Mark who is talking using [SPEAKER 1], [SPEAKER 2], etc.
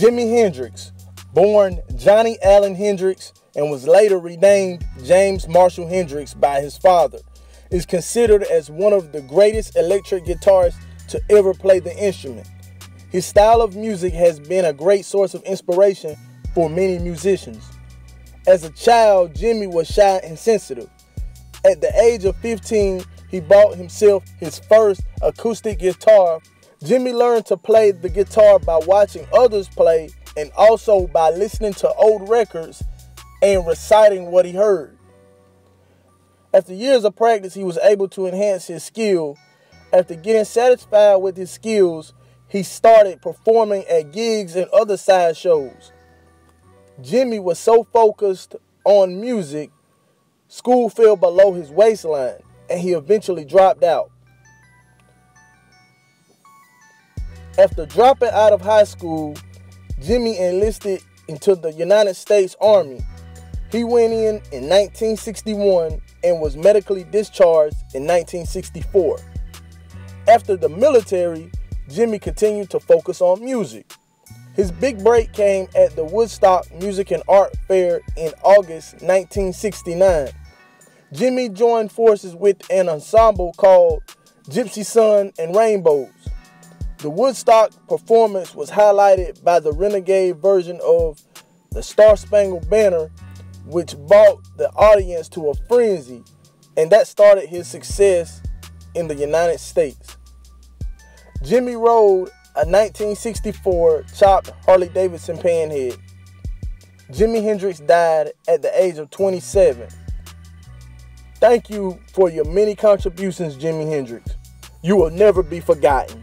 [SPEAKER 1] Jimi Hendrix, born Johnny Allen Hendrix and was later renamed James Marshall Hendrix by his father, is considered as one of the greatest electric guitarists to ever play the instrument. His style of music has been a great source of inspiration for many musicians. As a child, Jimi was shy and sensitive. At the age of 15, he bought himself his first acoustic guitar. Jimi learned to play the guitar by watching others play and also by listening to old records and reciting what he heard. After years of practice, he was able to enhance his skill. After getting satisfied with his skills, he started performing at gigs and other side shows. Jimi was so focused on music, school fell below his waistline, and he eventually dropped out. After dropping out of high school, Jimi enlisted into the United States Army. He went in in 1961 and was medically discharged in 1964. After the military, Jimi continued to focus on music. His big break came at the Woodstock Music and Art Fair in August 1969. Jimi joined forces with an ensemble called Gypsy Sun and Rainbows. The Woodstock performance was highlighted by the renegade version of the Star Spangled Banner, which brought the audience to a frenzy, and that started his success in the United States. Jimi rode a 1964 chopped Harley Davidson panhead. Jimi Hendrix died at the age of 27. Thank you for your many contributions, Jimi Hendrix. You will never be forgotten.